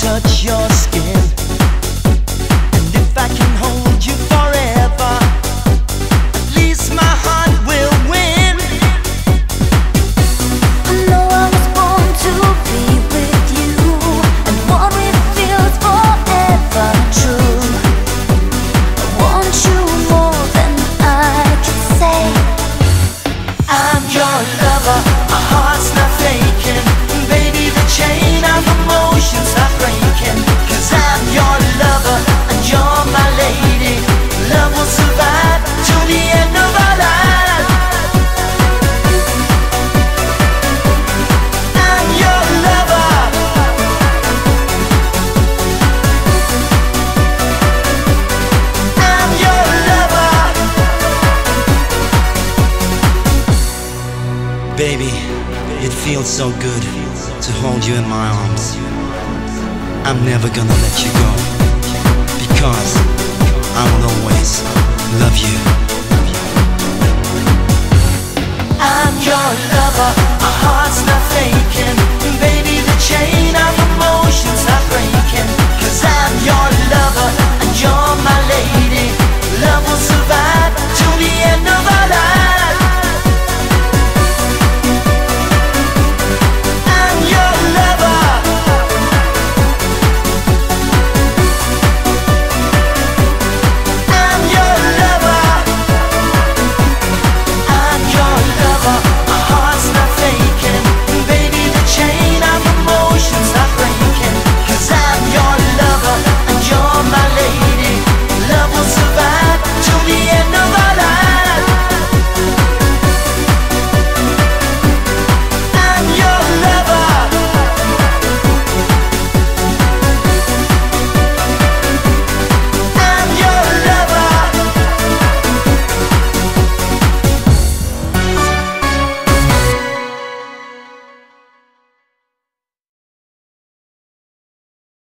touch your Baby, it feels so good to hold you in my arms. I'm never gonna let you go because I will always love you.